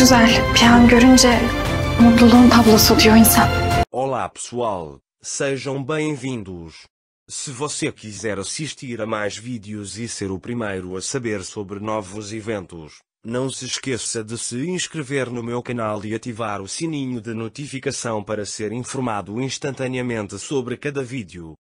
güzel. Bir an görünce mutluluğun tablosu diyor insan. Olá pessoal, sejam bem-vindos. Se você quiser assistir a mais vídeos e ser o primeiro a saber sobre novos eventos, não se esqueça de se inscrever no meu canal e ativar o sininho de notificação para ser informado instantaneamente sobre cada vídeo.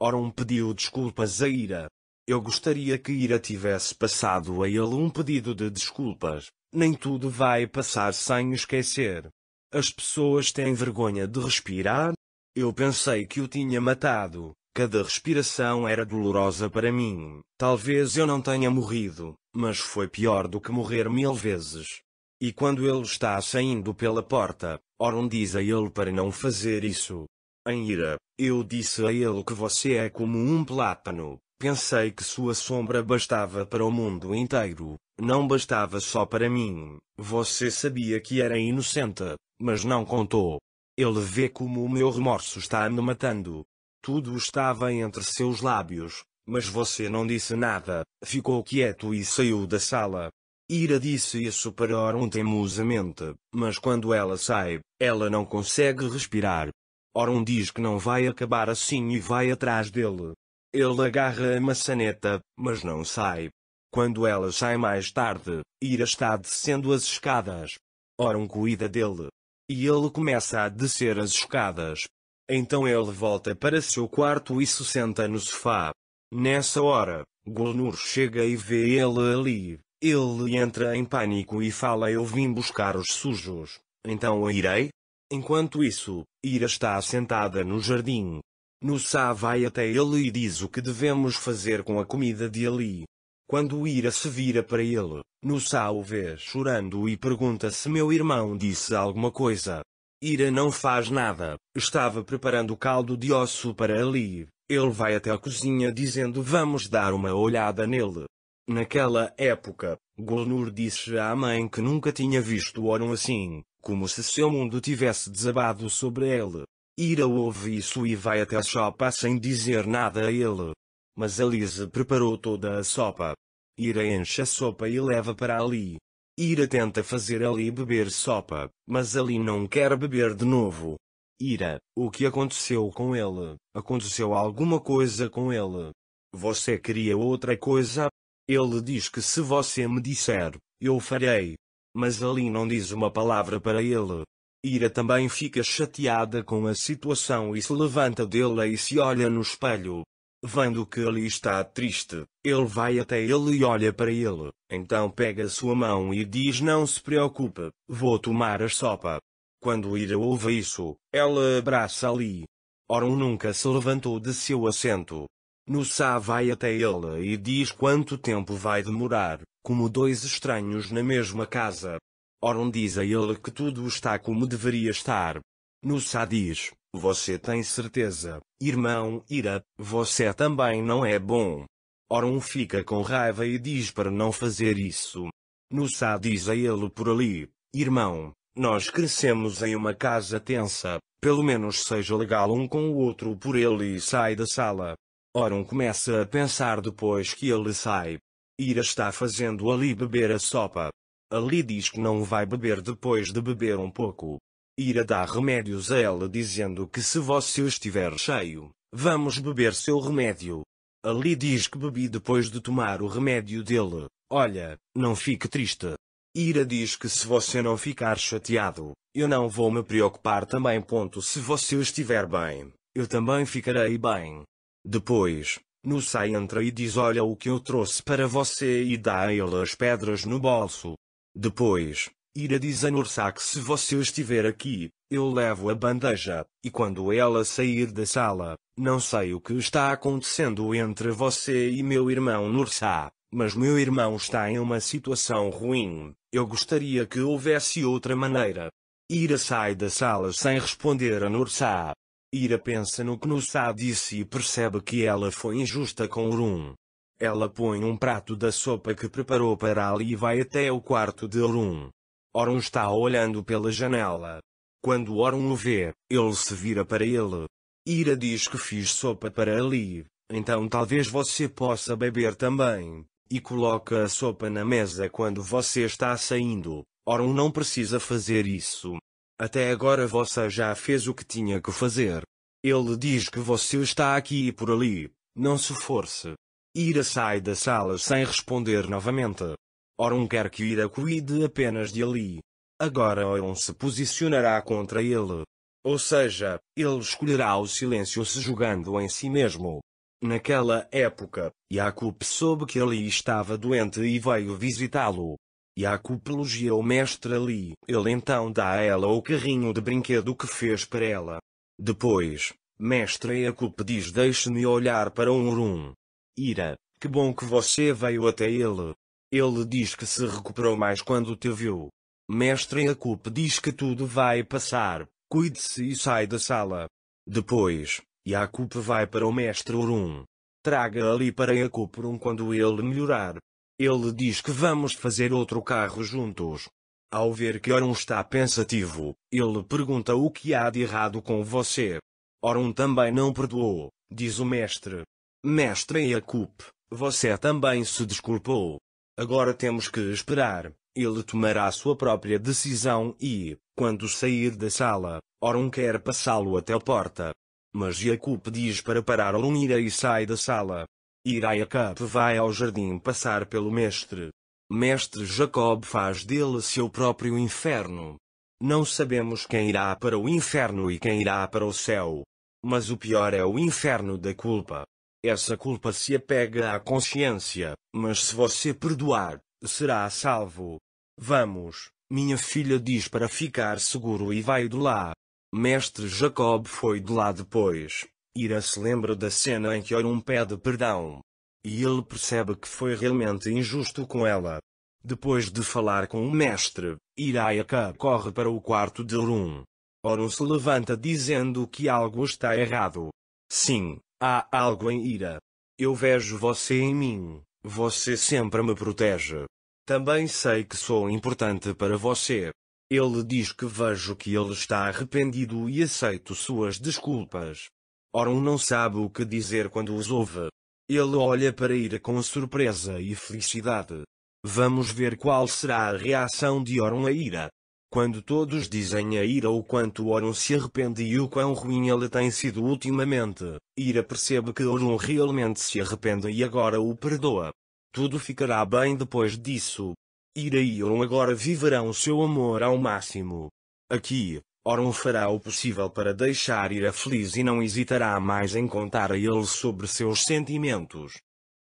Oram pediu desculpas a Ira. Eu gostaria que Ira tivesse passado a ele um pedido de desculpas. Nem tudo vai passar sem esquecer. As pessoas têm vergonha de respirar? Eu pensei que o tinha matado. Cada respiração era dolorosa para mim. Talvez eu não tenha morrido, mas foi pior do que morrer mil vezes. E quando ele está saindo pela porta, Oron diz a ele para não fazer isso. Em ira, eu disse a ele que você é como um plátano. Pensei que sua sombra bastava para o mundo inteiro, não bastava só para mim. Você sabia que era inocente, mas não contou. Ele vê como o meu remorso está me matando. Tudo estava entre seus lábios, mas você não disse nada, ficou quieto e saiu da sala. Ira disse isso para Oron teimosamente, mas quando ela sai, ela não consegue respirar. Oron diz que não vai acabar assim e vai atrás dele. Ele agarra a maçaneta, mas não sai. Quando ela sai mais tarde, Ira está descendo as escadas. Oron cuida dele. E ele começa a descer as escadas. Então ele volta para seu quarto e se senta no sofá. Nessa hora, Golnur chega e vê ele ali. Ele entra em pânico e fala eu vim buscar os sujos. Então irei? Enquanto isso, Ira está sentada no jardim. Nusa vai até ele e diz o que devemos fazer com a comida de Ali. Quando Ira se vira para ele, Nusa o vê chorando e pergunta se meu irmão disse alguma coisa. Ira não faz nada, estava preparando caldo de osso para Ali. Ele vai até a cozinha dizendo vamos dar uma olhada nele. Naquela época, Golnur disse à mãe que nunca tinha visto Oron assim, como se seu mundo tivesse desabado sobre ele. Ira ouve isso e vai até a sopa sem dizer nada a ele. Mas Alice preparou toda a sopa. Ira enche a sopa e leva para Ali. Ira tenta fazer Ali beber sopa, mas Ali não quer beber de novo. Ira, o que aconteceu com ele? Aconteceu alguma coisa com ele? Você queria outra coisa? Ele diz que se você me disser, eu farei. Mas Ali não diz uma palavra para ele. Ira também fica chateada com a situação e se levanta dele e se olha no espelho. Vendo que Ali está triste, ele vai até ele e olha para ele. Então pega sua mão e diz não se preocupe, vou tomar a sopa. Quando Ira ouve isso, ela abraça Ali. Oron nunca se levantou de seu assento. Nusa vai até ele e diz quanto tempo vai demorar, como dois estranhos na mesma casa. Oron diz a ele que tudo está como deveria estar. Nusa diz, você tem certeza, irmão Ira, você também não é bom. Oron fica com raiva e diz para não fazer isso. Nusa diz a ele por ali, irmão, nós crescemos em uma casa tensa, pelo menos seja legal um com o outro por ele e sai da sala. Oron começa a pensar depois que ele sai. Ira está fazendo Ali beber a sopa. Ali diz que não vai beber depois de beber um pouco. Ira dá remédios a ela dizendo que se você estiver cheio, vamos beber seu remédio. Ali diz que bebi depois de tomar o remédio dele. Olha, não fique triste. Ira diz que se você não ficar chateado, eu não vou me preocupar também. Ponto. Se você estiver bem, eu também ficarei bem. Depois, Nusa entra e diz olha o que eu trouxe para você e dá a ele as pedras no bolso. Depois, Ira diz a Nursa que se você estiver aqui, eu levo a bandeja, e quando ela sair da sala, não sei o que está acontecendo entre você e meu irmão Nursa, mas meu irmão está em uma situação ruim, eu gostaria que houvesse outra maneira. Ira sai da sala sem responder a Nursa. Ira pensa no que Nusa disse e percebe que ela foi injusta com Orun. Ela põe um prato da sopa que preparou para Ali e vai até o quarto de Orun. Orun está olhando pela janela. Quando Orun o vê, ele se vira para ele. Ira diz que fiz sopa para Ali, então talvez você possa beber também. E coloca a sopa na mesa quando você está saindo. Oron não precisa fazer isso. Até agora você já fez o que tinha que fazer. Ele diz que você está aqui e por ali. Não se force. Ira sai da sala sem responder novamente. Oron quer que Ira cuide apenas de ali. Agora Oron se posicionará contra ele. Ou seja, ele escolherá o silêncio se julgando em si mesmo. Naquela época, Yakub soube que Ali estava doente e veio visitá-lo. Yakub elogia o mestre Ali. Ele então dá a ela o carrinho de brinquedo que fez para ela. Depois, mestre Yakub diz deixe-me olhar para um Urum. Ira, que bom que você veio até ele. Ele diz que se recuperou mais quando te viu. Mestre Yakub diz que tudo vai passar, cuide-se e sai da sala. Depois, Yakub vai para o mestre Urum. Traga ali para Yakub Urum quando ele melhorar. Ele diz que vamos fazer outro carro juntos. Ao ver que Orum está pensativo, ele pergunta o que há de errado com você. Orum também não perdoou, diz o mestre. Mestre Yakub, você também se desculpou. Agora temos que esperar. Ele tomará sua própria decisão e, quando sair da sala, Orum quer passá-lo até a porta. Mas Jacob diz para parar Orunira e sai da sala. Iraiacap vai ao jardim passar pelo mestre. Mestre Jacob faz dele seu próprio inferno. Não sabemos quem irá para o inferno e quem irá para o céu. Mas o pior é o inferno da culpa. Essa culpa se apega à consciência, mas se você perdoar, será salvo. Vamos, minha filha diz para ficar seguro e vai de lá. Mestre Jacob foi de lá depois. Ira se lembra da cena em que Orum pede perdão. E ele percebe que foi realmente injusto com ela. Depois de falar com o mestre, Iraiaka corre para o quarto de Orum. Orum se levanta dizendo que algo está errado. Sim, há algo em Ira. Eu vejo você em mim. Você sempre me protege. Também sei que sou importante para você. Ele diz que vejo que ele está arrependido e aceito suas desculpas. Oron não sabe o que dizer quando os ouve. Ele olha para Ira com surpresa e felicidade. Vamos ver qual será a reação de Oron a Ira. Quando todos dizem a Ira o quanto Oron se arrepende e o quão ruim ele tem sido ultimamente, Ira percebe que Oron realmente se arrepende e agora o perdoa. Tudo ficará bem depois disso. Ira e Oron agora viverão seu amor ao máximo. Aqui, Oron fará o possível para deixar Ira feliz e não hesitará mais em contar a ele sobre seus sentimentos.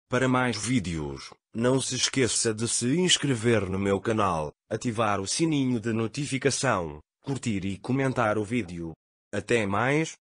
Para mais vídeos, não se esqueça de se inscrever no meu canal, ativar o sininho de notificação, curtir e comentar o vídeo. Até mais!